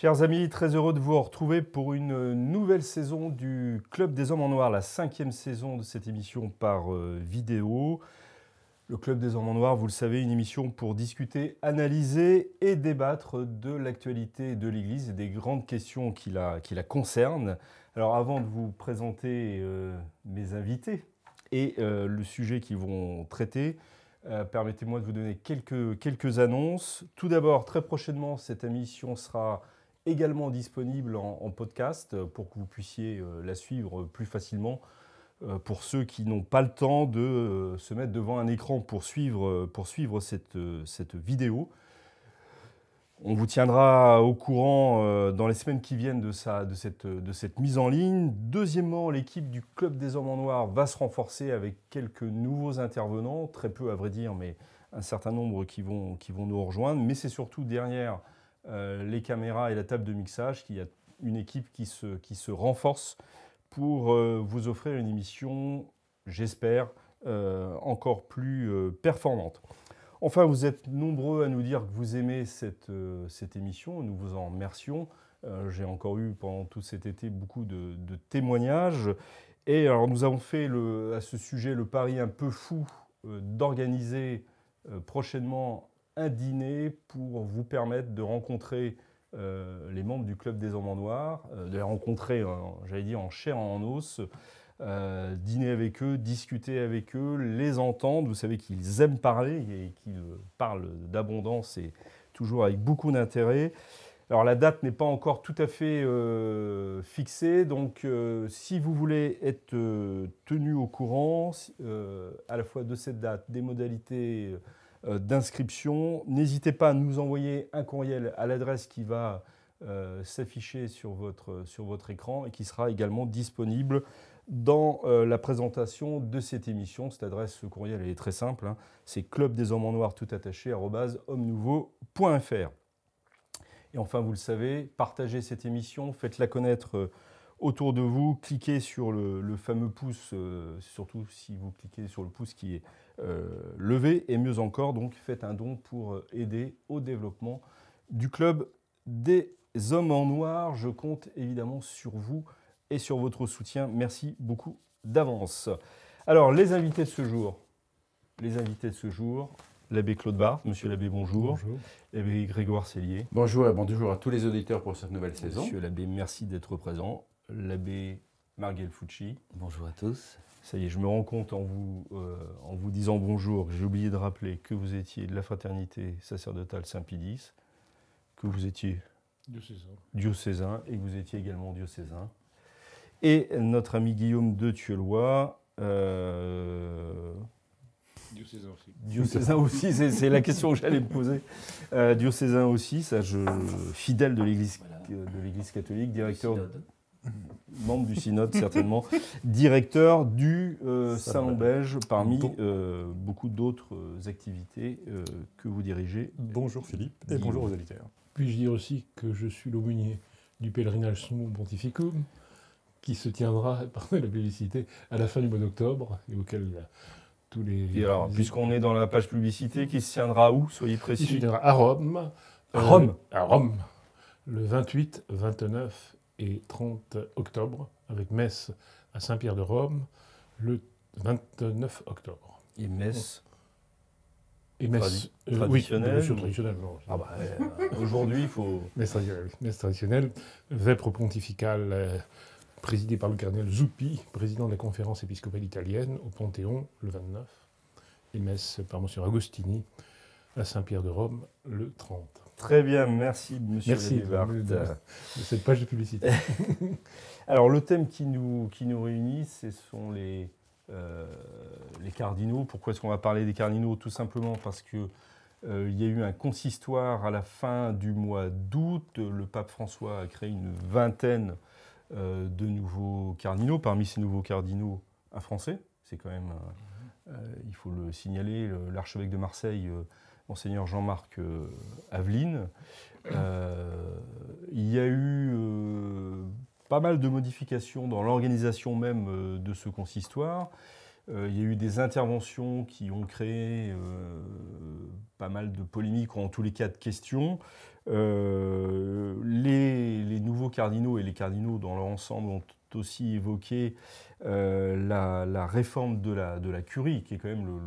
Chers amis, très heureux de vous retrouver pour une nouvelle saison du Club des Hommes en Noir, la cinquième saison de cette émission par euh, vidéo. Le Club des Hommes en Noir, vous le savez, une émission pour discuter, analyser et débattre de l'actualité de l'Église et des grandes questions qui la, concernent. Alors avant de vous présenter euh, mes invités et euh, le sujet qu'ils vont traiter, permettez-moi de vous donner quelques annonces. Tout d'abord, très prochainement, cette émission sera également disponible en, podcast pour que vous puissiez euh, la suivre plus facilement euh, pour ceux qui n'ont pas le temps de euh, se mettre devant un écran pour suivre, pour suivre cette, cette vidéo. On vous tiendra au courant dans les semaines qui viennent de, de, cette, de cette mise en ligne. Deuxièmement, l'équipe du Club des Hommes en Noir va se renforcer avec quelques nouveaux intervenants, très peu à vrai dire, mais un certain nombre qui vont, qui vont nous rejoindre. Mais c'est surtout derrière euh, les caméras et la table de mixage, qu'il y a une équipe qui se, qui se renforce pour euh, vous offrir une émission, j'espère, euh, encore plus performante. Enfin, vous êtes nombreux à nous dire que vous aimez cette, cette émission, nous vous en remercions. J'ai encore eu pendant tout cet été beaucoup de, de témoignages. Et alors, nous avons fait le, à ce sujet le pari un peu fou d'organiser prochainement un dîner pour vous permettre de rencontrer euh, les membres du Club des Hommes en Noir, euh, de les rencontrer, j'allais dire, en chair en os, euh, dîner avec eux, discuter avec eux, les entendre. Vous savez qu'ils aiment parler et qu'ils parlent d'abondance et toujours avec beaucoup d'intérêt. Alors la date n'est pas encore tout à fait fixée, donc si vous voulez être tenu au courant à la fois de cette date, des modalités euh, d'inscription. N'hésitez pas à nous envoyer un courriel à l'adresse qui va euh, s'afficher sur votre, sur votre écran et qui sera également disponible dans euh, la présentation de cette émission. Cette adresse, ce courriel, elle est très simple. Hein. C'est club des hommes en noir tout attaché. Et enfin, vous le savez, partagez cette émission, faites-la connaître autour de vous, cliquez sur le, fameux pouce, surtout si vous cliquez sur le pouce qui est euh, levé et mieux encore, donc faites un don pour euh, aider au développement du club des hommes en noir. Je compte évidemment sur vous et sur votre soutien. Merci beaucoup d'avance. Alors, les invités de ce jour. Les invités de ce jour, l'abbé Claude Barthes. Monsieur l'abbé, bonjour. Bonjour. L'abbé Grégoire Cellier. Bonjour et bonjour à tous les auditeurs pour cette nouvelle saison. Monsieur l'abbé, merci d'être présent. L'abbé Marguerite Fucci. Bonjour à tous. Ça y est, je me rends compte en vous, euh, en vous disant bonjour, j'ai oublié de rappeler que vous étiez de la fraternité sacerdotale Saint-Pidis, que vous étiez diocésain. diocésain et que vous étiez également diocésain. Et notre ami Guillaume de Tuelois. Euh, diocésain aussi. Diocésain aussi, c'est la question que j'allais me poser. Euh, diocésain aussi, ça, je, fidèle de l'Église catholique, directeur membre du synode certainement, directeur du euh, Salon belge parmi euh, beaucoup d'autres activités euh, que vous dirigez. Bonjour Philippe et bonjour aux auditeurs. Puis-je dire aussi que je suis l'aumônier du pèlerinage Summum Pontificum qui se tiendra, pardon la publicité, à la fin du mois d'octobre et auquel tous les... Et alors, puisqu'on est dans la page publicité, qui se tiendra où Soyez précis. Qui se tiendra à Rome. À Rome À Rome. Le 28, 29 et 30 octobre, avec messe à Saint-Pierre de Rome le 29 octobre. Et messe et messe euh, traditionnelle. Oui, traditionnelle. Ah bah, euh, aujourd'hui, il faut. Messe traditionnelle, messe traditionnelle. Vêpres pontificale euh, présidée par le cardinal Zuppi, président de la conférence épiscopale italienne, au Panthéon le 29. Et messe par M. Agostini à Saint-Pierre de Rome le 30. Très bien, merci Monsieur Merci de, de, cette page de publicité. Alors le thème qui nous, qui nous réunit, ce sont les, euh, les cardinaux. Pourquoi est-ce qu'on va parler des cardinaux? Tout simplement parce que euh, il y a eu un consistoire à la fin du mois d'août. Le pape François a créé une vingtaine euh, de nouveaux cardinaux. Parmi ces nouveaux cardinaux, un Français. C'est quand même, il faut le signaler, l'archevêque de Marseille monseigneur Jean-Marc euh, Aveline. Euh, il y a eu euh, pas mal de modifications dans l'organisation même de ce consistoire. il y a eu des interventions qui ont créé pas mal de polémiques, en tous les cas de questions. Les, nouveaux cardinaux et les cardinaux dans leur ensemble ont aussi évoqué la, réforme de la, curie, qui est quand même le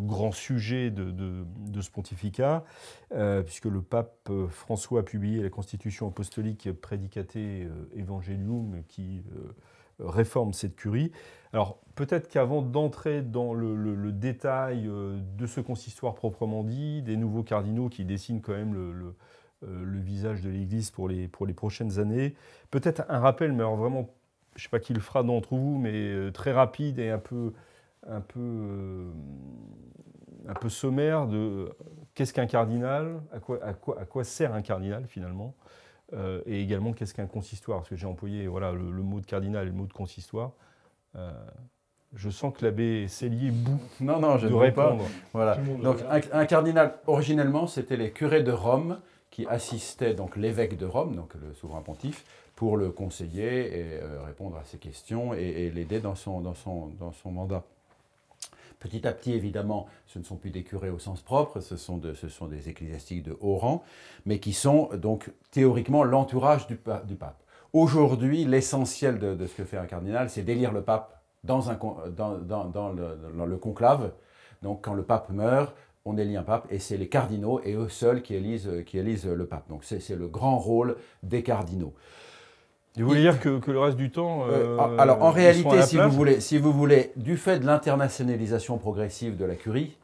grand sujet de, ce pontificat, euh, puisque le pape euh, François a publié la constitution apostolique Predicate euh, Evangelium qui réforme cette curie. Alors peut-être qu'avant d'entrer dans le, détail de ce consistoire proprement dit, des nouveaux cardinaux qui dessinent quand même le, le visage de l'Église pour les, pour les prochaines années, peut-être un rappel, mais alors vraiment, je ne sais pas qui le fera d'entre vous, mais très rapide et un peu un peu, euh, un peu sommaire de qu'est-ce qu'un cardinal, à quoi, à, quoi, à quoi, sert un cardinal finalement, euh, et également qu'est-ce qu'un consistoire, parce que j'ai employé voilà, le, mot de cardinal et le mot de consistoire. Euh, je sens que l'abbé Cellier bout non, non, je de répondre. Voilà. Donc un, cardinal, originellement, c'était les curés de Rome qui assistaient donc l'évêque de Rome, donc le souverain pontife, pour le conseiller et répondre à ses questions et, et l'aider dans son, dans, son, dans son mandat. Petit à petit, évidemment, ce ne sont plus des curés au sens propre, ce sont, des ecclésiastiques de haut rang, mais qui sont donc théoriquement l'entourage du, pape. Aujourd'hui, l'essentiel de, ce que fait un cardinal, c'est d'élire le pape dans, le, conclave. Donc quand le pape meurt, on élit un pape et c'est les cardinaux et eux seuls qui élisent, qui élisent le pape. Donc c'est le grand rôle des cardinaux. Vous voulez dire que, le reste du temps. Euh, euh, alors en réalité, si vous, voulez, si vous voulez, du fait de l'internationalisation progressive de la curie,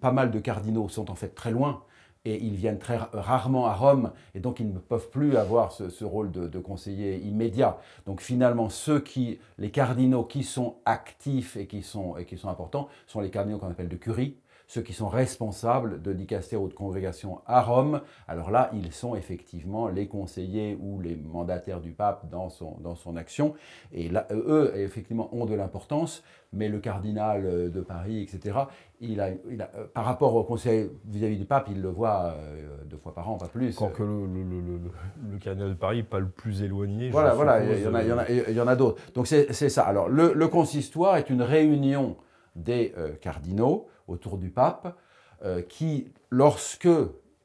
pas mal de cardinaux sont en fait très loin et ils viennent très rarement à Rome et donc ils ne peuvent plus avoir ce, rôle de, de, conseiller immédiat. Donc finalement, ceux qui, les cardinaux qui sont actifs et qui sont, et qui sont importants sont les cardinaux qu'on appelle de curie, ceux qui sont responsables de dicastère ou de congrégation à Rome. Alors là, ils sont effectivement les conseillers ou les mandataires du pape dans son, dans son action. Et là, eux, effectivement, ont de l'importance, mais le cardinal euh, de Paris, etc., il a, il a, euh, par rapport au conseil vis-à-vis du pape, il le voit euh, deux fois par an, pas plus. Quand que le, le, cardinal de Paris n'est pas le plus éloigné. Voilà, voilà, il y, en a, il y en a, il y en a d'autres. Donc c'est ça. Alors le, consistoire est une réunion des cardinaux autour du pape, euh, qui, lorsque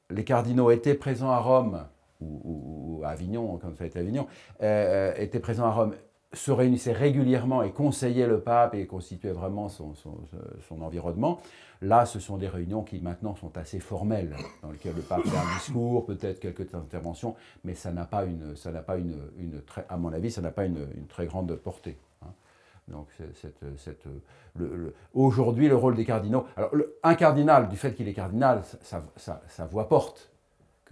les cardinaux étaient présents à Rome, ou, à Avignon, quand ça a été Avignon, euh, étaient présents à Rome, se réunissaient régulièrement et conseillaient le pape et constituaient vraiment son, environnement. Là, ce sont des réunions qui maintenant sont assez formelles, dans lesquelles le pape fait un discours, peut-être quelques interventions, mais ça n'a pas une, ça n'a pas une, à mon avis, ça n'a pas une très grande portée. Donc, aujourd'hui, le rôle des cardinaux. Alors, un cardinal, du fait qu'il est cardinal, sa, voix porte,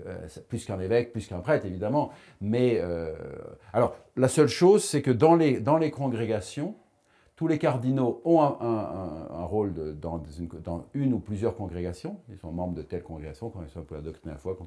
euh, plus qu'un évêque, plus qu'un prêtre, évidemment. Mais, euh, alors, la seule chose, c'est que dans les, dans congrégations, tous les cardinaux ont un, rôle dans, une, ou plusieurs congrégations. Ils sont membres de telle congrégation, congrégation pour la doctrine à la foi,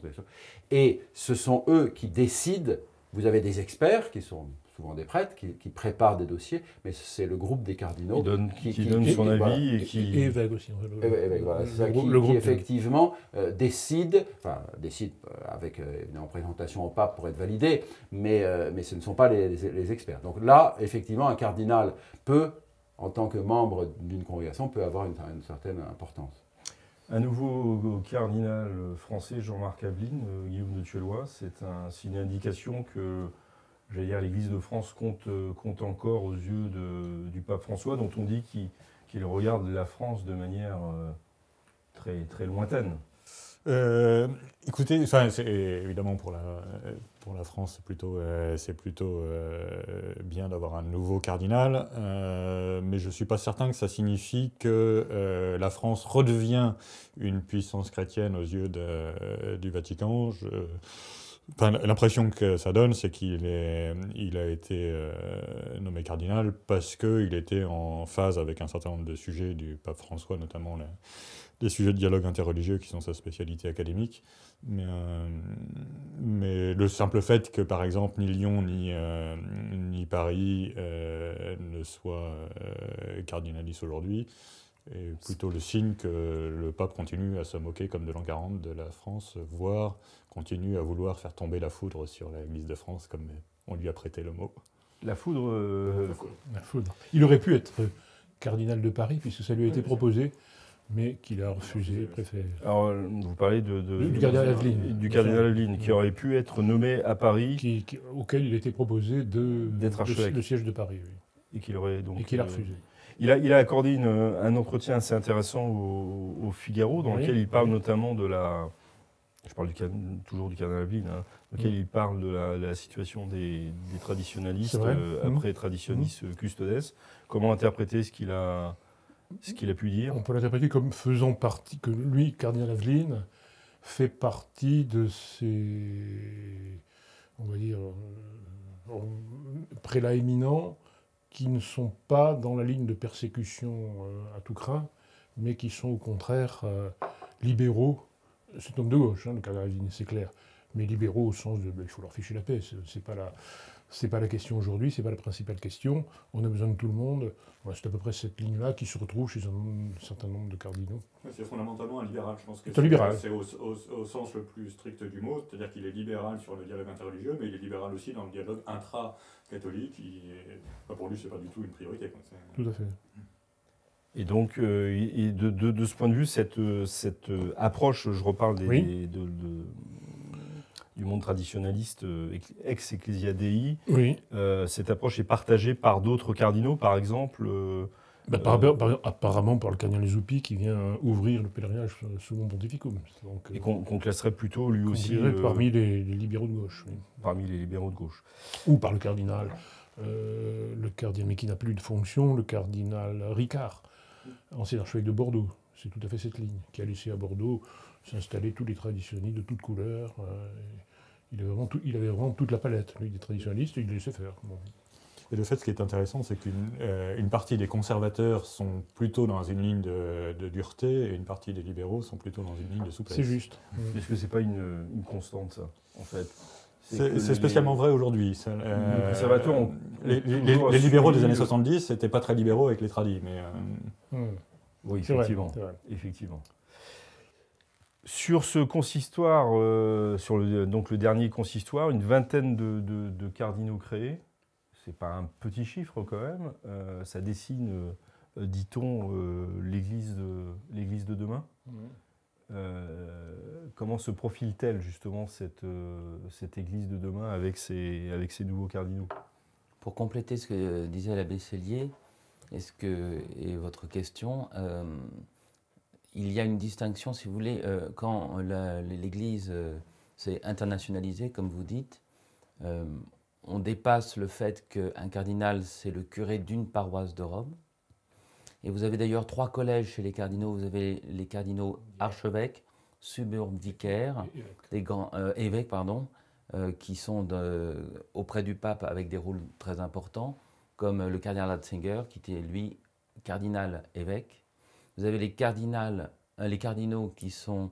Et ce sont eux qui décident. Vous avez des experts qui sont souvent des prêtres qui, préparent des dossiers, mais c'est le groupe des cardinaux qui, donne son avis et qui évêque aussi. Le, groupe qui effectivement euh, décide, enfin décide euh, avec euh, une présentation au pape pour être validé, mais, mais ce ne sont pas les, experts. Donc là, effectivement, un cardinal peut, en tant que membre d'une congrégation, peut avoir une, certaine importance. Un nouveau cardinal français, Jean-Marc Aveline, Guillaume de Tuelois, c'est une indication que j'allais dire, l'Église de France compte, euh, compte encore aux yeux du pape François, dont on dit qu'il regarde la France de manière euh, très, très lointaine. Euh, écoutez, enfin, évidemment pour la, pour la France, c'est plutôt, c'est plutôt bien d'avoir un nouveau cardinal, mais je ne suis pas certain que ça signifie que la France redevient une puissance chrétienne aux yeux du Vatican. Je, L'impression que ça donne, c'est qu'il il a été euh, nommé cardinal parce qu'il était en phase avec un certain nombre de sujets du pape François, notamment les, sujets de dialogue interreligieux qui sont sa spécialité académique. Mais, euh, le simple fait que, par exemple, ni Lyon ni, euh, ni Paris ne soient cardinalistes aujourd'hui, est plutôt le signe que le pape continue à se moquer comme de l'an 40 de la France, voire continue à vouloir faire tomber la foudre sur l'Église de France, comme on lui a prêté le mot. La foudre, euh, La foudre. Il aurait pu être cardinal de Paris, puisque ça lui a été proposé, mais qu'il a refusé, préféré. Alors, vous parlez de, du cardinal Aveline. Du cardinal Aveline, qui aurait pu être nommé à Paris. Qui, auquel il était proposé d'être archevêque. Le siège de Paris, oui. Et qu'il aurait donc. Et qu'il a refusé. Il a, il a accordé une, un entretien assez intéressant au, Figaro, dans lequel il parle notamment de la. Je parle du, toujours du cardinal Aveline, hein, dans lequel il parle de la, situation des, des traditionalistes euh, après mmh. traditionnistes mmh. custodes. Comment interpréter ce qu'il a, ce qu'il a pu dire? On peut l'interpréter comme faisant partie, que lui, cardinal Aveline, fait partie de ces, on va dire, euh, prélats éminents qui ne sont pas dans la ligne de persécution euh, à tout craint, mais qui sont au contraire euh, libéraux. C'est homme de gauche, hein, le cardinal Aveline, c'est clair. Mais libéraux au sens de ben, il faut leur ficher la paix, c'est pas la. C'est pas la question aujourd'hui, c'est pas la principale question. On a besoin de tout le monde. c'est à peu près cette ligne-là qui se retrouve chez un, certain nombre de cardinaux. C'est fondamentalement un libéral. Je pense que c'est libéral. C'est au, sens le plus strict du mot, c'est-à-dire qu'il est libéral sur le dialogue interreligieux, mais il est libéral aussi dans le dialogue intra-catholique. pour lui, c'est pas du tout une priorité. Tout à fait. Et donc, euh, de, ce point de vue, cette, cette approche, je reparle des, de, du monde traditionnaliste euh, ex-Ecclesia Dei. Oui. Euh, cette approche est partagée par d'autres cardinaux, par exemple euh, bah, apparemment par le cardinal Zuppi qui vient ouvrir le pèlerinage sous mon pontificum. Et qu'on classerait plutôt lui aussi. parmi les, libéraux de gauche. Parmi les libéraux de gauche. Ou par le cardinal. le cardinal, mais qui n'a plus de fonction, le cardinal Ricard, ancien archevêque de Bordeaux. C'est tout à fait cette ligne, qui a laissé à Bordeaux s'installer tous les traditionnistes de toutes couleurs. Euh, il, avait vraiment il, avait vraiment toute la palette, lui, des traditionalistes, et il laissait faire. Et le fait, ce qui est intéressant, c'est qu'une euh, partie des conservateurs sont plutôt dans une ligne de, dureté et une partie des libéraux sont plutôt dans une ligne de souplesse. C'est juste. Est-ce que c'est pas une, constante, ça, en fait? C'est spécialement vrai aujourd'hui. Euh, les, les, libéraux des années 70 n'étaient pas très libéraux avec les tradis. Mais, hmm. Oui, effectivement. effectivement. Sur ce consistoire, euh, sur le, donc le dernier consistoire, une vingtaine de, cardinaux créés. C'est pas un petit chiffre quand même. Euh, ça dessine, euh, dit-on, l'église de, de demain. comment se profile-t-elle justement cette, cette église de demain avec ces, avec ces nouveaux cardinaux? Pour compléter ce que disait l'abbé Cellier, est-ce que, et votre question, il y a une distinction, si vous voulez, euh, quand l'Église euh, s'est internationalisée, comme vous dites, euh, on dépasse le fait qu'un cardinal, c'est le curé d'une paroisse de Rome. Et vous avez d'ailleurs trois collèges chez les cardinaux. Vous avez les cardinaux archevêques, suburbicaires, des grands évêques, pardon, qui sont auprès du pape avec des rôles très importants, comme le cardinal Ratzinger, qui était lui cardinal évêque vous avez les, cardinals, euh, les cardinaux qui sont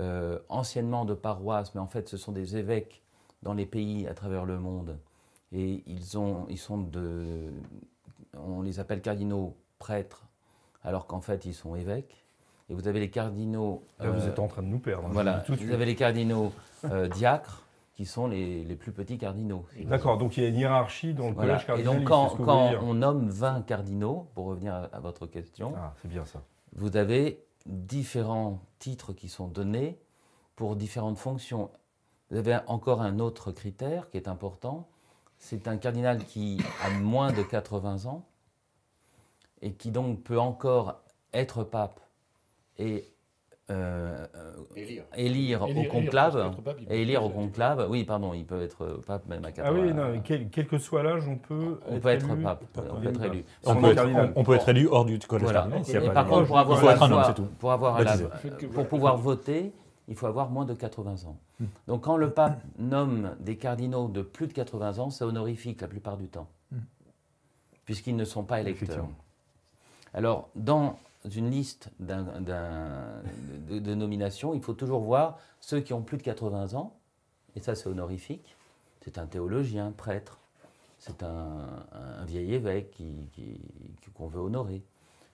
euh, anciennement de paroisse, mais en fait ce sont des évêques dans les pays à travers le monde. Et ils, ont, ils sont de. On les appelle cardinaux prêtres, alors qu'en fait ils sont évêques. Et vous avez les cardinaux. Là, vous euh, êtes en train de nous perdre. Hein, voilà. vous avez les cardinaux diacres, qui sont les, les, plus petits cardinaux. D'accord, donc il y a une hiérarchie dans le collège cardinal. Et donc quand, quand on nomme 20 cardinaux, pour revenir à, à votre question, ah, c'est bien ça vous avez différents titres qui sont donnés pour différentes fonctions. Vous avez encore un autre critère qui est important, c'est un cardinal qui a moins de 80 ans et qui donc peut encore être pape et euh, élire. au conclave. et élire au conclave. Oui, pardon, il peut être pape même à 80 Ah oui, non, quel, que soit l'âge, on peut. On être peut être pape. On peut être élu. On peut être, élu hors du collège voilà. Et par contre, pour avoir, la pour, avoir la, pour pouvoir voter, il faut avoir moins de 80 ans. Hmm. Donc quand le pape nomme des cardinaux de plus de 80 ans, c'est honorifique la plupart du temps, hmm. puisqu'ils ne sont pas électeurs. Alors, dans une liste de, nominations, il faut toujours voir ceux qui ont plus de 80 ans, et ça c'est honorifique. C'est un théologien, prêtre, c'est un, vieil évêque qu'on qui, veut honorer.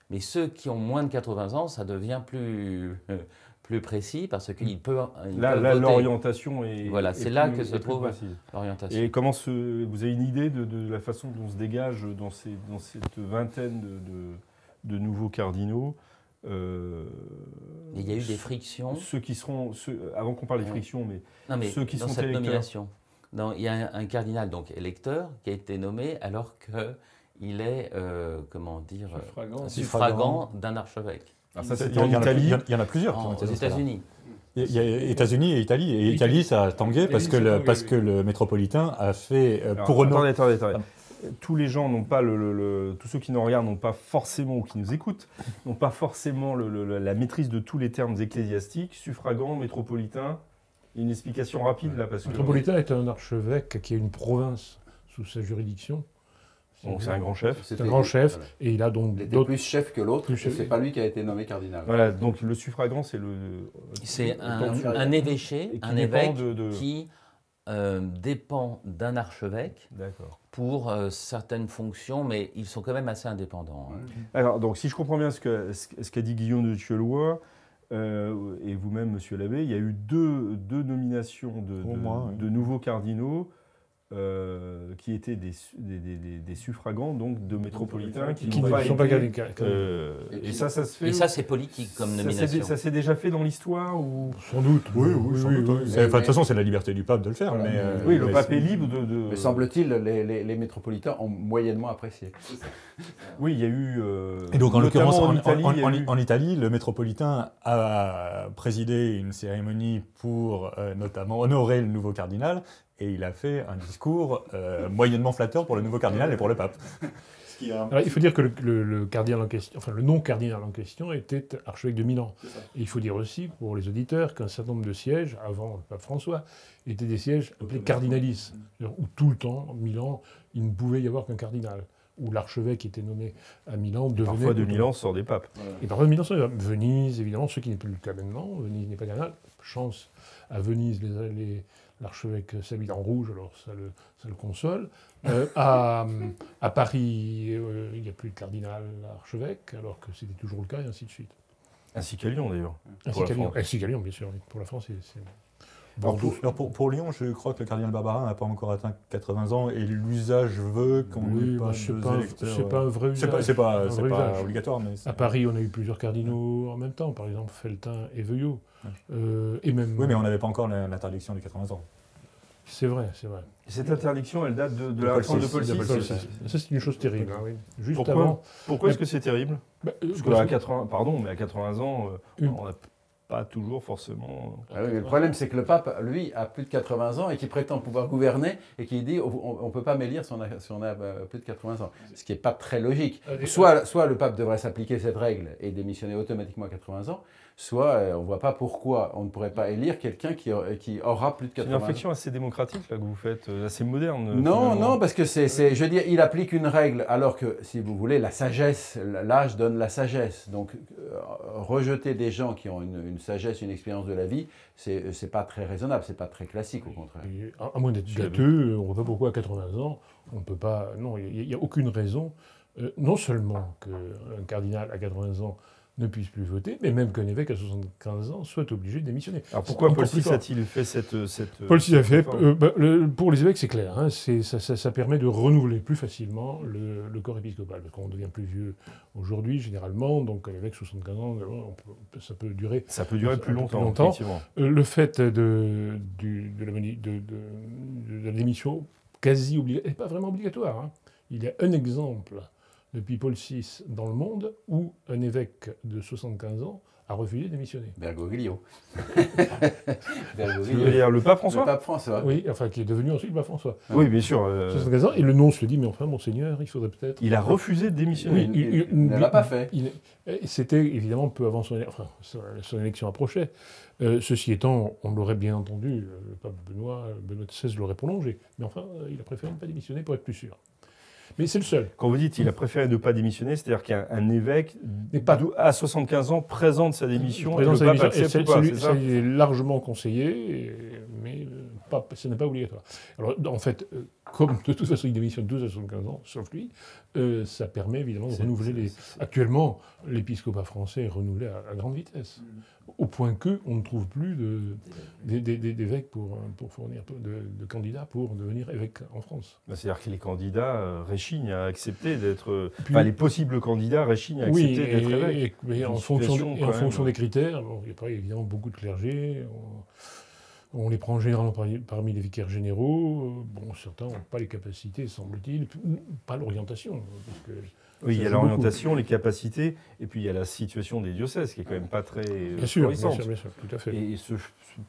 Mais ceux qui ont moins de 80 ans, ça devient plus plus précis parce qu'il peut. là, l'orientation est. Voilà, c'est là que se trouve l'orientation. Et comment se, vous avez une idée de, la façon dont se dégage dans, ces, dans cette vingtaine de, de, nouveaux cardinaux euh, Il y a eu des frictions. Ceux qui seront. avant qu'on parle des frictions, mais, non, mais ceux qui dans sont cette nomination. il y a un, cardinal donc électeur qui a été nommé alors qu'il est, euh, comment dire, suffragant, suffragant d'un archevêque. Alors ça, c'était en Italie. Il y en a plusieurs. aux États-Unis. Il y a États-Unis et Italie. Et Italie, ça a tangué parce que, le, parce que le métropolitain a fait euh, pour Attendez, attendez, attendez. Tous les gens n'ont pas le, tous ceux qui nous regardent n'ont pas forcément ou qui nous écoutent n'ont pas forcément la maîtrise de tous les termes ecclésiastiques, suffragant, métropolitain. Une explication rapide là parce que. Métropolitain est un archevêque qui a une province sous sa juridiction. Donc c'est un grand chef. C'est un grand chef et il a donc il était plus chef que l'autre. C'est pas lui qui a été nommé cardinal. Voilà, donc le suffragant c'est le. C'est un, évêché, un évêque qui euh, dépend d'un archevêque pour euh, certaines fonctions, mais ils sont quand même assez indépendants. Hein. Alors donc si je comprends bien ce qu'a ce qu'a dit Guillaume de Thieulois. Euh, et vous-même, Monsieur l'abbé, il y a eu deux, deux nominations de, de, de nouveaux cardinaux euh, qui étaient des, des, des, suffragants donc de métropolitains qui, ne sont pas été, euh, et, ça, ça se fait. Et ça, c'est politique comme nomination. Ça s'est déjà fait dans l'histoire ou? Sans doute. Oui, oui, sans doute. de toute façon, c'est la liberté du pape de le faire. Mais, euh, oui, le pape est libre de. de... Mais semble-t-il, les, les, les, métropolitains ont moyennement apprécié. oui, il y a eu. et donc, en l'occurrence, en, en, Italie, le métropolitain a présidé une cérémonie pour notamment honorer le nouveau cardinal et il a fait un discours euh, moyennement flatteur pour le nouveau cardinal et pour le pape. il faut dire que le, cardinal en question, enfin le non-cardinal en question était archevêque de Milan. Et il faut dire aussi pour les auditeurs qu'un certain nombre de sièges, avant le pape François, étaient des sièges appelés cardinalis, où tout le temps, Milan, il ne pouvait y avoir qu'un cardinal où l'archevêque qui était nommé à Milan devenait. Parfois de Milan sort des papes. Et parfois de Milan sort des papes. Venise, évidemment, ce qui n'est plus le cas maintenant. Venise n'est pas cardinal. Chance à Venise, les, l'archevêque s'habille en rouge, alors ça le, ça le console. Euh, à, à, Paris, euh, il n'y a plus de cardinal archevêque, alors que c'était toujours le cas, et ainsi de suite. Ainsi qu'à Lyon, d'ailleurs. Ainsi qu'à Lyon, bien sûr. Pour la France, c'est... Alors pour, pour, Lyon, je crois que le cardinal Barbarin n'a pas encore atteint 80 ans et l'usage veut qu'on oui, n'ait pas C'est pas, un vrai usage. C'est pas, pas, obligatoire. Mais à Paris, on a eu plusieurs cardinaux en même temps, par exemple Feltin et Veuillot. Euh, et même... Oui, mais on n'avait pas encore l'interdiction des 80 ans. C'est vrai, c'est vrai. cette interdiction, elle date de, la réforme de Paul VI. Ça, c'est une chose terrible. Hein, Juste pourquoi, avant. Pourquoi est-ce que c'est terrible bah, Parce qu'à 80, pardon, mais à 80 ans, euh, on a pas toujours forcément. Ah le problème, c'est que le pape, lui, a plus de 80 ans et qui prétend pouvoir gouverner et qui dit on ne peut pas m'élire si, si, on a euh, plus de 80 ans. Ce qui n'est pas très logique. Ah, soit, soit le pape devrait s'appliquer cette règle et démissionner automatiquement à 80 ans, soit euh, on ne voit pas pourquoi on ne pourrait pas élire quelqu'un qui, qui, aura plus de 80 ans. C'est une inflexion assez démocratique là, que vous faites, euh, assez moderne. Non, non, parce que c'est, je veux dire, il applique une règle alors que, si vous voulez, la sagesse, l'âge donne la sagesse. Donc, euh, rejeter des gens qui ont une, sagesse, une expérience de la vie, c'est, n'est pas très raisonnable, c'est pas très classique au contraire. à, moins d'être gâteux, on ne voit pas pourquoi à 80 ans, on ne peut pas. Non, il n'y a, aucune raison. non seulement qu'un cardinal à 80 ans ne puisse plus voter, mais même qu'un évêque à 75 ans soit obligé de démissionner. Alors pourquoi Paul VI a-t-il fait cette, cette Paul VI a fait, euh, bah, pour les évêques c'est clair, hein, ça, ça, permet de renouveler plus facilement le, corps épiscopal, parce qu'on devient plus vieux aujourd'hui généralement, donc un évêque 75 ans, ça peut durer... Ça peut durer plus longtemps, longtemps. Euh, le fait de, de, la, de, la démission quasi obligatoire, pas vraiment obligatoire, hein. il y a un exemple depuis Paul VI dans le monde où un évêque de 75 ans a refusé de démissionner. Bergoglio. Bergoglio. le pape François Le pape François. Oui, enfin qui est devenu ensuite le pape François. Oui, bien sûr. 75 euh, ans, et le nom se dit, mais enfin, monseigneur, il faudrait peut-être... Il a refusé de démissionner. Oui, il, ne l'a pas fait. C'était évidemment peu avant son, enfin, son élection approchait. Euh, ceci étant, on l'aurait bien entendu, le pape Benoît, Benoît XVI l'aurait prolongé. Mais enfin, il a préféré ne pas démissionner pour être plus sûr. Mais c'est le seul. Quand vous dites qu'il a préféré ne pas démissionner, c'est-à-dire qu'un évêque pas... à 75 ans présente sa démission présente et le pape accepte C'est largement conseillé, mais pas, ce n'est pas obligatoire. Alors, en fait, euh, comme de toute façon il démissionne 12 à 75 ans, sauf lui, euh, ça permet évidemment de renouveler les. Actuellement, l'épiscopat français est renouvelé à, grande vitesse, mm. au point que on ne trouve plus d'évêques pour, pour fournir de, candidats pour devenir évêque en France. Bah, c'est-à-dire que les candidats euh, réchignent à accepter d'être. Enfin, les possibles candidats réchignent à accepter d'être évêque. mais en fonction, en fonction des critères, il y a pas évidemment beaucoup de clergés. On les prend généralement parmi, les vicaires généraux. Bon, certains n'ont pas les capacités, semble-t-il, pas l'orientation. Oui, il y a l'orientation, les capacités, et puis il y a la situation des diocèses qui est quand même pas très bien sûr, bien sûr, bien sûr, tout à fait. Et se,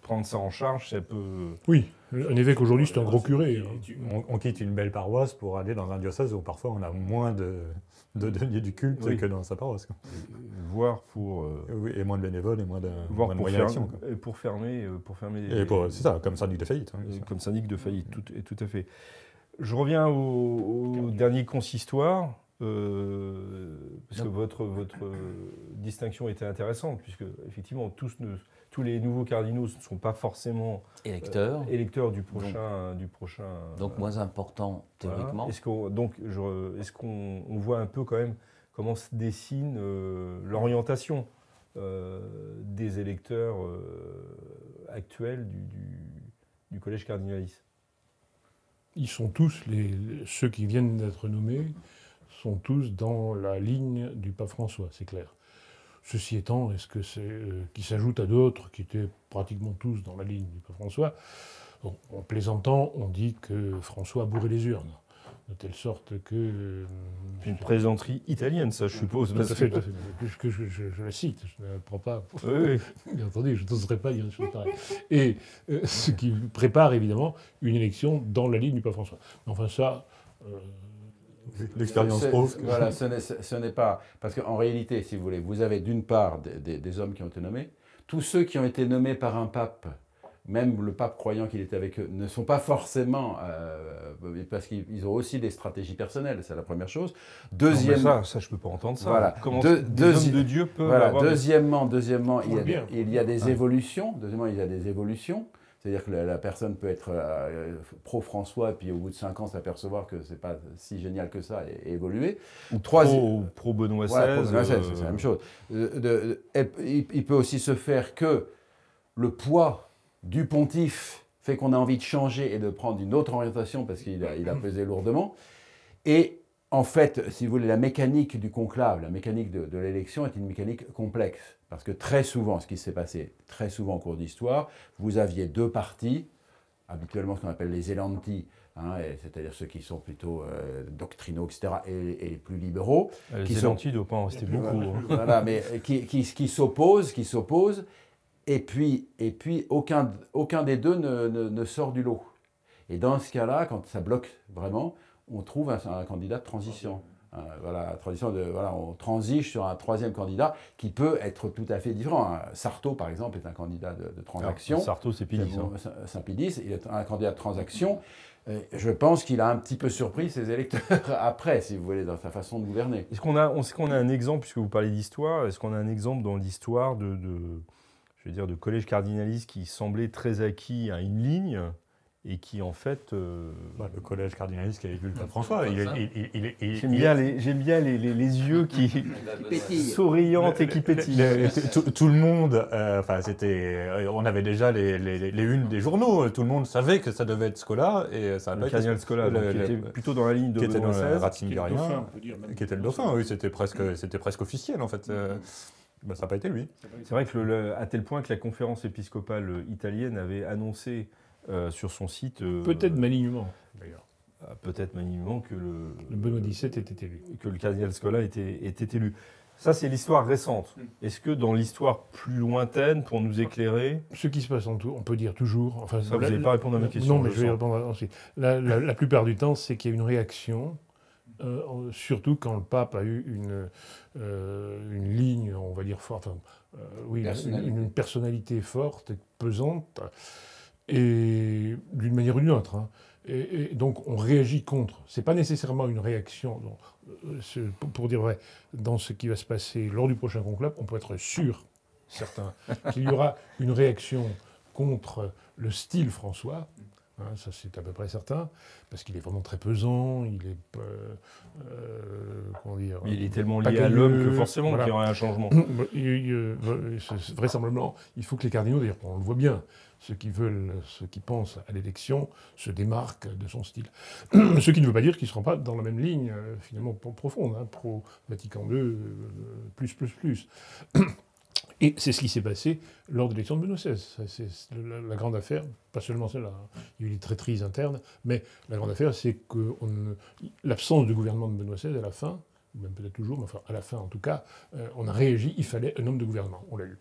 prendre ça en charge, ça peut. Oui, un évêque aujourd'hui, c'est un gros curé. Hein. On, quitte une belle paroisse pour aller dans un diocèse où parfois on a moins de, de deniers du culte que dans sa paroisse. Voire pour. Euh, oui, et moins de bénévoles et moins de, moins de moyens d'action. Et pour fermer. Euh, pour fermer c'est ça, comme syndic de faillite. Hein, comme syndic de faillite, tout, et tout à fait. Je reviens au dernier consistoire. Euh, parce que votre, votre distinction était intéressante, puisque effectivement, tous, tous les nouveaux cardinaux ne sont pas forcément électeurs, euh, électeurs du prochain. Donc, du prochain donc moins important théoriquement. Est-ce qu'on, donc, est-ce qu'on on voit un peu quand même comment se dessine euh, l'orientation des électeurs actuels du, du, collège cardinaliste? Ils sont tous les, ceux qui viennent d'être nommés sont tous dans la ligne du pape François, c'est clair. Ceci étant, est-ce que c'est euh, qui s'ajoute à d'autres qui étaient pratiquement tous dans la ligne du pape François En plaisantant, on dit que François a bourré les urnes, de telle sorte que. Euh, une plaisanterie italienne, ça, je suppose. Tout à fait, tout à fait. Que je, la cite, je ne la prends pas. Oui, Bien entendu, je n'oserais pas dire une chose pareille. Et euh, ce qui prépare évidemment une élection dans la ligne du pape François. Enfin, ça. L'expérience prouve. Voilà, ce n'est pas. Parce qu'en réalité, si vous voulez, vous avez d'une part des, hommes qui ont été nommés. Tous ceux qui ont été nommés par un pape, même le pape croyant qu'il était avec eux, ne sont pas forcément. Euh, parce qu'ils ont aussi des stratégies personnelles, c'est la première chose. Deuxième. ça, ça, je ne peux pas entendre ça. Voilà. Comment de, de Dieu peuvent voilà. deuxièmement, deuxièmement il, y a, il y a des évolutions. Deuxièmement, il y a des évolutions. C'est-à-dire que la, personne peut être euh, pro-François, et puis au bout de 5 ans s'apercevoir que ce n'est pas si génial que ça et, évoluer. Ou pro-Benoît XVI. c'est la même chose. Euh, il, peut aussi se faire que le poids du pontife fait qu'on a envie de changer et de prendre une autre orientation parce qu'il a, il a pesé lourdement. Et en fait, si vous voulez, la mécanique du conclave, la mécanique de, l'élection est une mécanique complexe. Parce que très souvent, ce qui s'est passé très souvent au cours d'histoire, vous aviez deux partis, habituellement ce qu'on appelle les élantis, hein, c'est-à-dire ceux qui sont plutôt euh, doctrinaux, etc., et, les plus libéraux. Les qui élantis pas en rester beaucoup. Hein. Voilà, mais qui, qui, s'opposent, qui s'opposent, et puis, et puis aucun, aucun des deux ne, ne sort du lot. Et dans ce cas-là, quand ça bloque vraiment, on trouve un, candidat de transition. Euh, voilà, transition de, voilà, on transige sur un troisième candidat qui peut être tout à fait différent. Sarto, par exemple, est un candidat de, transaction. Sarto, c'est Pidis. Hein. Saint-Pidis, il est un candidat de transaction. Je pense qu'il a un petit peu surpris ses électeurs après, si vous voulez, dans sa façon de gouverner. Est-ce qu'on a, qu'on a un exemple, puisque vous parlez d'histoire, est-ce qu'on a un exemple dans l'histoire de, de, je veux dire, de collège cardinaliste qui semblait très acquis à une ligne et qui en fait... Euh, bah, le collège cardinaliste qui a élu le pape François. J'aime bien, les, bien les, les, yeux qui, souriantes et qui pétillent. Tout, le monde, euh, enfin c'était, euh, on avait déjà les, les, unes des journaux, tout le monde savait que ça devait être Scola. Et ça le cardinal Scola, qui était plutôt dans la ligne de qui était dans le Ratzingerien, qui était le dauphin, oui, c'était presque, c'était presque officiel en fait. Bah, ça n'a pas été lui. C'est vrai que à tel point que la conférence épiscopale italienne avait annoncé euh, sur son site. Euh, Peut-être malignement, d'ailleurs. Ah, peut-être malignement que le, le Benoît XVII était élu. Que le cardinal Scola était, était élu. Ça, c'est l'histoire récente. Mm. Est-ce que dans l'histoire plus lointaine, pour nous éclairer Ce qui se passe en tout, on peut dire toujours. Enfin, ça, vous n'allez pas répondre à ma question. Non, mais je vais répondre ensuite. La, la, plupart du temps, c'est qu'il y a une réaction, euh, surtout quand le pape a eu une, une ligne, on va dire forte, oui, une, une, personnalité forte et pesante et d'une manière ou d'une autre. Hein. Et, donc on réagit contre. Ce n'est pas nécessairement une réaction. Euh, pour dire vrai, dans ce qui va se passer lors du prochain conclave, on peut être sûr, certain, qu'il y aura une réaction contre le style François. Hein, ça, c'est à peu près certain, parce qu'il est vraiment très pesant, il est. Euh, euh, comment dire Il est tellement lié à l'homme que forcément qu'il y aurait un changement. vraisemblablement, il faut que les cardinaux, d'ailleurs, on le voit bien, ceux qui veulent, ceux qui pensent à l'élection, se démarquent de son style. Ce qui ne veut pas dire qu'ils ne seront pas dans la même ligne, euh, finalement, profonde, hein, pro-Vatican II, plus, plus, plus. Et c'est ce qui s'est passé lors de l'élection de Benoît XVI. C'est la, grande affaire, pas seulement celle-là, hein. il y a eu des traîtrises internes, mais la grande affaire, c'est que l'absence de gouvernement de Benoît XVI à la fin, ou même peut-être toujours, mais enfin à la fin en tout cas, euh, on a réagi, il fallait un homme de gouvernement. On l'a eu.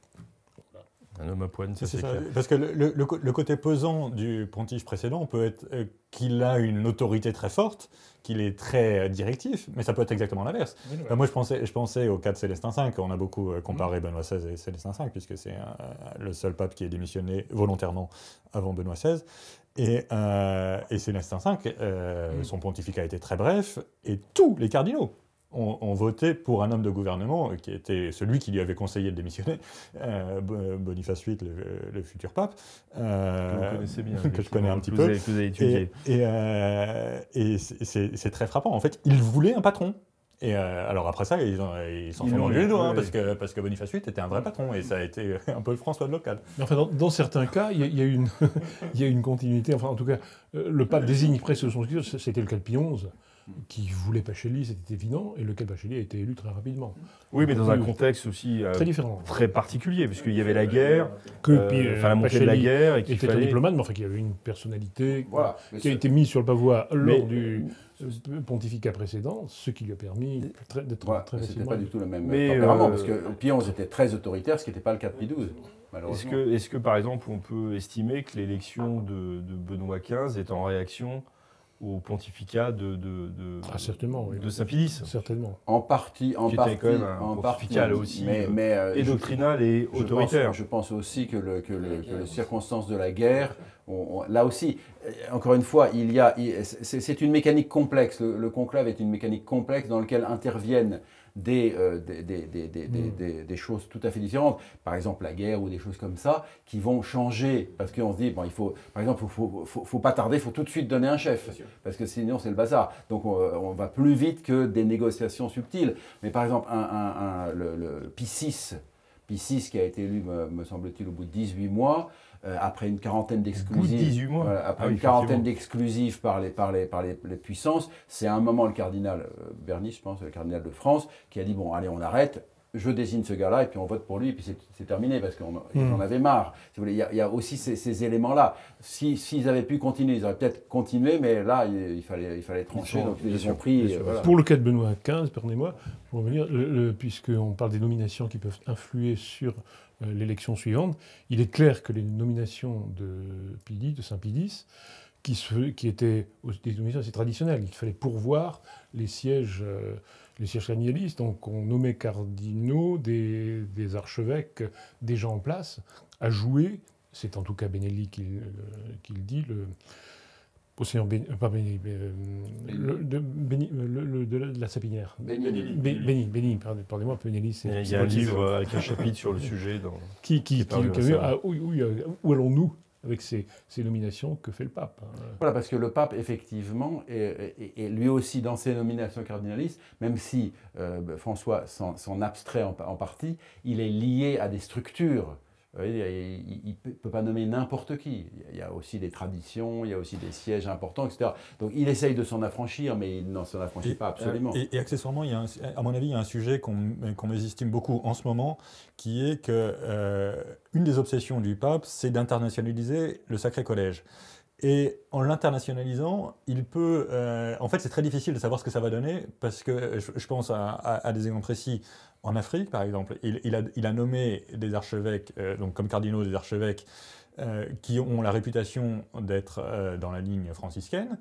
Un homme à poigne, c'est ça. Parce que le, côté pesant du pontife précédent peut être euh, qu'il a une autorité très forte, qu'il est très euh, directif, mais ça peut être exactement l'inverse. moi, je pensais, je pensais au cas de Célestin V. On a beaucoup euh, comparé mm. Benoît XVI et Célestin V, puisque c'est le seul pape qui est démissionné volontairement avant Benoît XVI. Et, et Célestin V, mm. son pontificat a été très bref, et tous les cardinaux ont, voté pour un homme de gouvernement qui était celui qui lui avait conseillé de démissionner, euh, Boniface VIII, le, futur pape. Euh, que bien. que je connais un petit peu. et, euh, et c'est très frappant. En fait, il voulait un patron. Et alors après ça, ils s'en sont mangés les doigts, hein, parce, que, parce que Boniface VIII était un vrai patron, et ça a été un peu le François de local. Mais enfin, dans, certains cas, il y, a une, il y a une continuité. Enfin, en tout cas, le pape désigne presque son successeur, c'était le cas de Pie XI qui voulait Pacelli, c'était évident, et lequel Pacelli a été élu très rapidement. Oui, mais dans un contexte aussi euh, très différent, très particulier, puisqu'il y avait la guerre, que, euh, enfin la montée de la guerre, et qu'il était un diplomate, mais enfin qui avait une personnalité qui a été mise sur le pavois lors du pontificat précédent, ce qui lui a permis d'être très facilement. C'était pas du tout le même tempérament, parce que Pion était très autoritaire, ce qui n'était pas le cas de Pie XII. Est-ce que, est que, par exemple, on peut estimer que l'élection de, de Benoît XV est en réaction au pontificat de, de, de, ah, certainement, de Saint-Pédis. Certainement. En partie, en qui partie, était quand même un en pontificat aussi, mais, mais euh, et doctrinal et autoritaire. Je pense, aussi que, le, que, le, que, les circonstances de la guerre, là aussi, euh, encore une fois, il y a, c'est une mécanique complexe. Le, le, conclave est une mécanique complexe dans laquelle interviennent euh, des, des, des, des, des, choses tout à fait différentes, par exemple la guerre ou des choses comme ça, qui vont changer, parce qu'on se dit, bon, il faut, par exemple, il ne faut, faut, faut, pas tarder, il faut tout de suite donner un chef, parce que sinon c'est le bazar. Donc on, va plus vite que des négociations subtiles. Mais par exemple, un, un, le, le P6, P6 qui a été élu, me, me semble-t-il, au bout de 18 mois, après une quarantaine d'exclusives, après ah une quarantaine d'exclusives par les par les par les, puissances, c'est à un moment le cardinal euh, Bernis, je pense, le cardinal de France, qui a dit bon allez on arrête, je désigne ce gars-là et puis on vote pour lui et puis c'est terminé parce qu'on hmm. en avait marre. il, y a, aussi ces, éléments-là. S'ils si, avaient pu continuer, ils auraient peut-être continué, mais là il, fallait il fallait trancher. donc ils ont pris. Euh, pour le cas de Benoît XV, pardonnez-moi, pour revenir, puisqu'on parle des nominations qui peuvent influer sur euh, l'élection suivante, il est clair que les nominations de Pidis, de Saint-Pidis, qui, qui, étaient des nominations assez traditionnelles, il fallait pourvoir les sièges, euh, les sièges cardinalistes, donc on nommait cardinaux des, archevêques, des gens en place, à jouer, c'est en tout cas Benelli qui, qui le dit, le, au Seigneur Béni, pas Béni, euh, le, de, Béni, le, de, la Sapinière. Béni. Béni, Béni, pardonnez-moi, c'est. Il y a un livre avec un chapitre sur le sujet. Dans, qui, qui, qui, qui ah, oui, euh, où allons-nous avec ces, ces, nominations que fait le pape hein? Voilà, parce que le pape, effectivement, est, lui aussi dans ses nominations cardinalistes, même si euh, François s'en abstrait en, en, partie, il est lié à des structures il ne peut pas nommer n'importe qui. Il y a aussi des traditions, il y a aussi des sièges importants, etc. Donc il essaye de s'en affranchir, mais il n'en s'en affranchit pas absolument. Et, accessoirement, il y a à mon avis, il y a un sujet qu'on qu mésestime beaucoup en ce moment, qui est que euh, une des obsessions du pape, c'est d'internationaliser le Sacré Collège. Et en l'internationalisant, il peut. Euh, en fait, c'est très difficile de savoir ce que ça va donner, parce que je, pense à, des exemples précis. En Afrique, par exemple, il, a, nommé des archevêques, euh, donc comme cardinaux des archevêques, euh, qui ont la réputation d'être dans la ligne franciscaine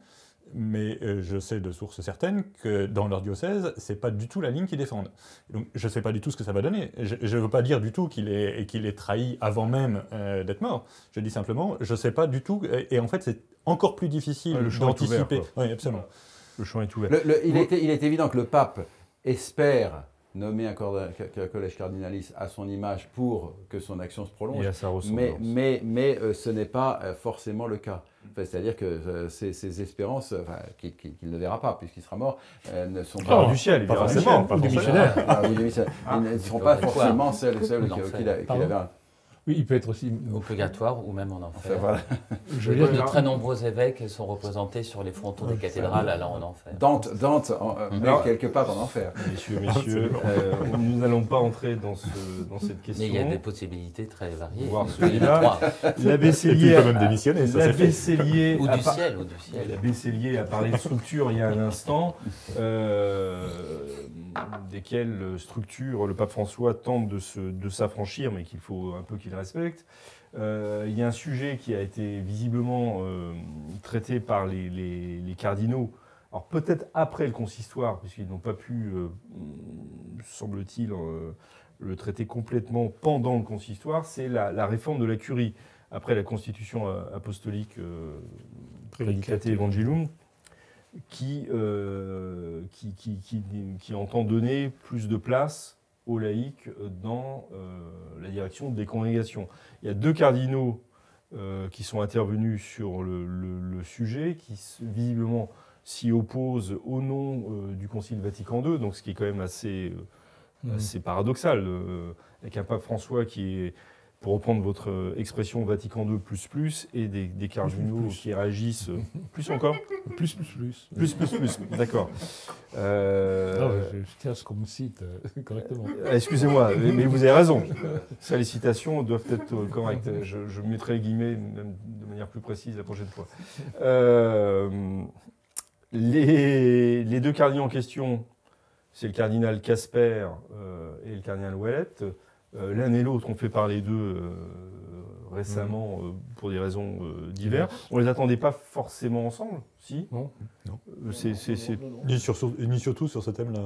mais euh, je sais de sources certaines que dans leur diocèse, c'est pas du tout la ligne qu'ils défendent. Donc je sais pas du tout ce que ça va donner. Je ne veux pas dire du tout qu'il est, qu'il est trahi avant même euh, d'être mort. Je dis simplement, je sais pas du tout. Et, en fait, c'est encore plus difficile d'anticiper. Oui, absolument. Le champ est ouvert. il, est, il, est, évident que le pape espère nommer un, collège cardinaliste à son image pour que son action se prolonge. Mais, mais, mais ce n'est pas forcément le cas. C'est-à-dire que ces, espérances, qu'il ne verra pas puisqu'il sera mort, ne sont pas du ciel, pas forcément, pas missionnaires. Ils ne seront pas forcément celles, qu'il avait. Oui, il peut être aussi au purgatoire ou même en enfer. Voilà. Je veux dire, de très nombreux évêques sont représentés sur les frontons des cathédrales allant en enfer. Dante, Dante euh, quelque part en enfer. Messieurs, messieurs, euh, nous n'allons pas entrer dans, ce, dans cette question. Mais il y a des possibilités très variées. Voir celui-là. L'abbé Cellier, même démissionné. L'abbé Cellier, ou du ciel, ou du ciel. L'abbé Cellier a parlé de structure il y a un instant. Euh, desquelles structures le pape François tente de s'affranchir, mais qu'il faut un peu qu'il respecte. Euh, il y a un sujet qui a été visiblement euh, traité par les, cardinaux, alors peut-être après le consistoire, puisqu'ils n'ont pas pu, semble-t-il, le traiter complètement pendant le consistoire, c'est la, réforme de la curie. Après la constitution apostolique Predicate Evangelum, euh, qui, qui, qui, qui, entend donner plus de place aux laïcs dans euh, la direction des congrégations. Il y a deux cardinaux euh, qui sont intervenus sur le, sujet, qui visiblement s'y opposent au nom du Concile Vatican II, donc ce qui est quand même assez, mmh. assez paradoxal, avec un pape François qui est pour reprendre votre euh, expression Vatican II plus plus et des, des cardinaux qui réagissent euh, plus encore Plus plus plus. Plus plus plus, d'accord. Euh... je, tiens à ce qu'on me cite euh, correctement. Excusez-moi, mais, vous avez raison. Ça, les citations doivent être correctes. Je, je mettrai les guillemets même de manière plus précise la prochaine fois. Les, les, deux cardinaux en question, c'est le cardinal Casper et le cardinal Ouellette. Euh, l'un et l'autre ont fait parler d'eux euh, récemment mm. euh, pour des raisons diverses. On ne les attendait pas forcément ensemble, si? Non. non. Ni, surtout sur ce thème-là.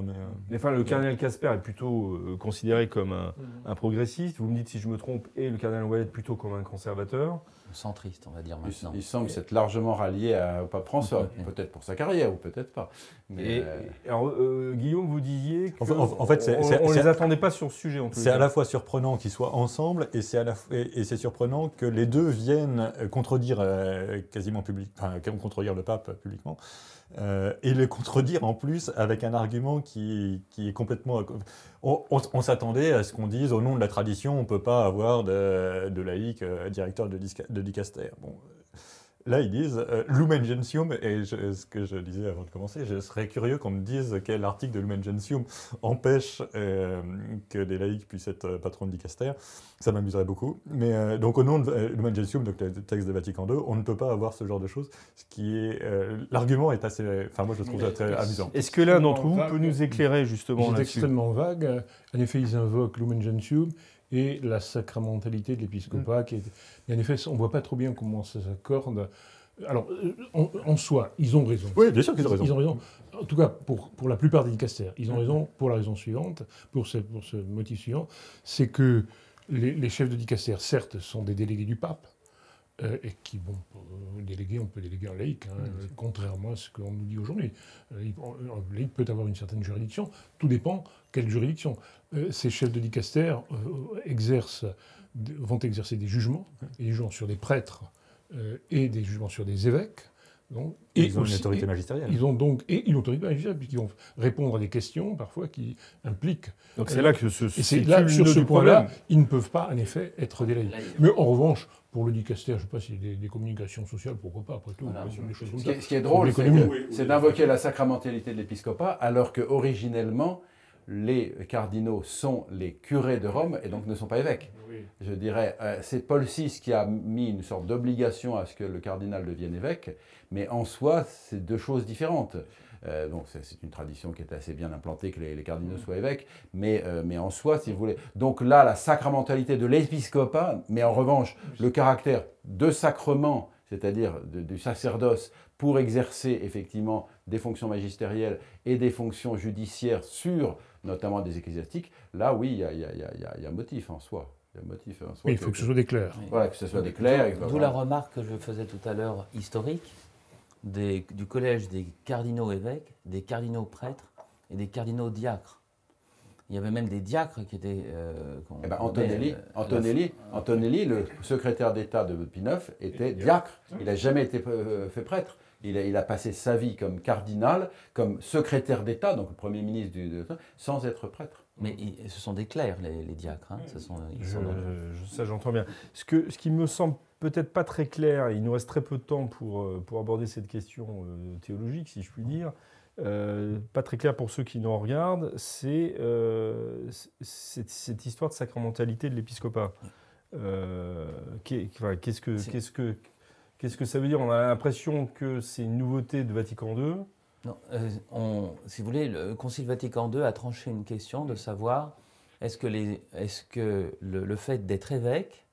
Mais, enfin, le cardinal Casper est plutôt considéré comme un, mm. un, progressiste. Vous me dites si je me trompe, et le cardinal Wallet plutôt comme un conservateur centriste, on va dire maintenant. Il, semble s'être largement rallié au pape François, peut-être pour sa carrière ou peut-être pas. Mais euh, alors, euh, Guillaume, vous disiez qu'on en, fait, on ne les attendait pas sur ce sujet. C'est à la fois surprenant qu'ils soient ensemble et c'est et, c'est surprenant que les deux viennent contredire euh, quasiment public, enfin, contredire le pape publiquement. Euh, et le contredire en plus avec un argument qui, qui est complètement... On, s'attendait à ce qu'on dise au nom de la tradition, on ne peut pas avoir de, de laïc euh, directeur de, de dicaster. Bon, Là, ils disent euh, Lumen Gentium, et ce que je disais avant de commencer, je serais curieux qu'on me dise quel article de Lumen Gentium empêche euh, que des laïcs puissent être euh, patrons de dicaster. Ça m'amuserait beaucoup. Mais euh, donc, au nom de Lumen Gentium, donc le texte de Vatican II, on ne peut pas avoir ce genre de choses. Ce qui est. L'argument est assez. Enfin, moi, je trouve ça très amusant. Est-ce que l'un d'entre vous peut nous éclairer justement là-dessus? C'est extrêmement vague. En effet, ils invoquent Lumen Gentium et la sacramentalité de l'épiscopat. Mm. en effet, on ne voit pas trop bien comment ça s'accorde. Alors, euh, en, soi, ils ont raison. Oui, bien sûr qu'ils ont raison. Ils ont raison. En tout cas, pour, pour la plupart des dicastères, ils ont mm. raison pour la raison suivante, pour ce, pour ce motif suivant, c'est que les, chefs de dicastère, certes, sont des délégués du pape, euh, et qui, bon, déléguer, on peut déléguer un laïc, hein, mm. contrairement à ce qu'on nous dit aujourd'hui. Euh, un laïc peut avoir une certaine juridiction, tout dépend quelle juridiction. ces chefs de dicastère exercent, vont exercer des jugements, et des jugements sur des prêtres euh, et des jugements sur des évêques. Donc, et ils ont une autorité magistérielle. Ils ont donc et une autorité magistérielle puisqu'ils vont répondre à des questions parfois qui impliquent. Donc c'est là que ce. Et c'est là sur ce point-là, ils ne peuvent pas en effet être des laïcs. Mais en revanche, pour le dicaster, je ne sais pas s'il y a des, communications sociales, pourquoi pas après tout. Des choses ce, qui est, ce, qui est, drôle, c'est d'invoquer la sacramentalité de l'épiscopat alors que originellement les cardinaux sont les curés de Rome et donc ne sont pas évêques. Je dirais, euh, c'est Paul VI qui a mis une sorte d'obligation à ce que le cardinal devienne évêque, mais en soi, c'est deux choses différentes. Euh, donc c'est une tradition qui est assez bien implantée que les, cardinaux soient évêques, mais, euh, mais en soi, si vous voulez. Donc là, la sacramentalité de l'épiscopat, mais en revanche, le caractère de sacrement, c'est-à-dire du sacerdoce, pour exercer effectivement des fonctions magistérielles et des fonctions judiciaires sur notamment des ecclésiastiques, là oui, il y, a, un motif en soi. Il, motif en soi il faut que, ce soit des clercs. Voilà, que ce soit des clercs. D'où la remarque que je faisais tout à l'heure historique des, du collège des cardinaux évêques, des cardinaux prêtres et des cardinaux diacres. Il y avait même des diacres qui étaient. Eh ben, Antonelli, Antonelli, Antonelli, le secrétaire d'État de Pie était diacre. Il n'a jamais été fait prêtre. Il a, passé sa vie comme cardinal, comme secrétaire d'État, donc le Premier ministre du, sans être prêtre. Mais ce sont des clercs, les, diacres. Hein. Ce sont, ça, j'entends bien. Ce, que, ce qui me semble peut-être pas très clair, il nous reste très peu de temps pour, euh, pour aborder cette question euh, théologique, si je puis dire, euh, pas très clair pour ceux qui nous regardent, c'est cette, histoire de sacramentalité de l'épiscopat. Qu'est-ce que, qu'est-ce que Qu'est-ce que ça veut dire? On a l'impression que c'est une nouveauté de Vatican II. Non, euh, si vous voulez, le Concile Vatican II a tranché une question de savoir est-ce que, le, fait d'être évêque,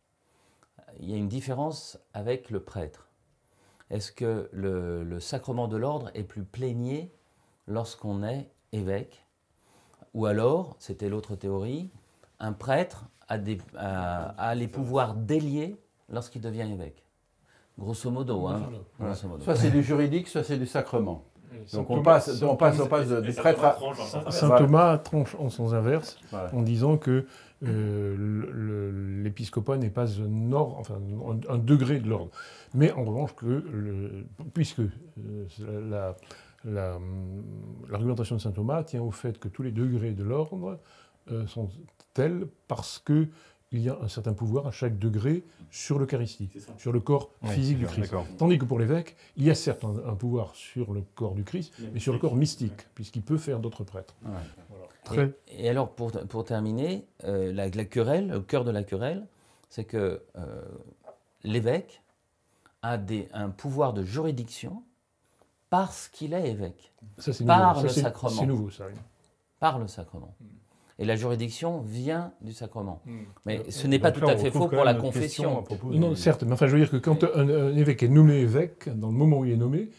il y a une différence avec le prêtre? Est-ce que le, sacrement de l'ordre est plus plénier lorsqu'on est évêque? Ou alors, c'était l'autre théorie, un prêtre a, des, a les pouvoirs déliés lorsqu'il devient évêque Grosso modo. Hein. Soit c'est du juridique, soit c'est du sacrement. Donc on passe, on passe, on passe du prêtre à... Saint Thomas tranche en sens inverse en disant que euh, l'épiscopat n'est pas un, ordre, enfin, un, degré de l'ordre. Mais en revanche, que le, puisque euh, l'argumentation la, de saint Thomas tient au fait que tous les degrés de l'ordre euh, sont tels parce que il y a un certain pouvoir à chaque degré sur l'Eucharistie, sur le corps physique du Christ. Tandis que pour l'évêque, il y a certes un, pouvoir sur le corps du Christ, mais sur le corps mystique, puisqu'il peut faire d'autres prêtres. Et, alors, pour, pour terminer, euh, la, querelle, le cœur de la querelle, c'est que euh, l'évêque a des, un pouvoir de juridiction parce qu'il est évêque. Ça, c'est par nouveau. le sacrement. C'est nouveau, ça. Par le sacrement. Et la juridiction vient du sacrement. Hmm. Mais ce n'est pas tout à fait faux pour la confession. Non, certes, mais enfin, je veux dire que quand un, évêque est nommé évêque, dans le moment où il est nommé,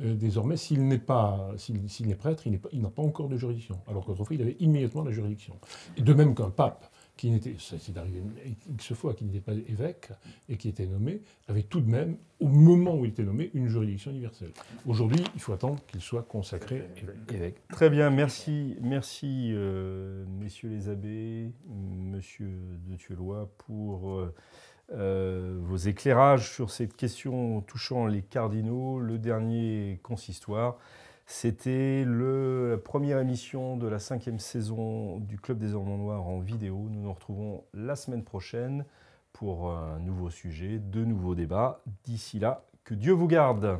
euh, désormais, s'il n'est pas, s'il est prêtre, il n'a pas encore de juridiction. Alors qu'autrefois, il avait immédiatement la juridiction. Et de même qu'un pape qui n'était, X fois, qui n'était pas évêque et qui était nommé, avait tout de même, au moment où il était nommé, une juridiction universelle. Aujourd'hui, il faut attendre qu'il soit consacré évêque. Très bien, merci, merci euh, messieurs les abbés, monsieur de Thuelois, pour euh, euh, vos éclairages sur cette question touchant les cardinaux, le dernier consistoire. C'était la première émission de la cinquième saison du Club des Ormans Noirs en vidéo. Nous nous retrouvons la semaine prochaine pour un nouveau sujet, de nouveaux débats. D'ici là, que Dieu vous garde.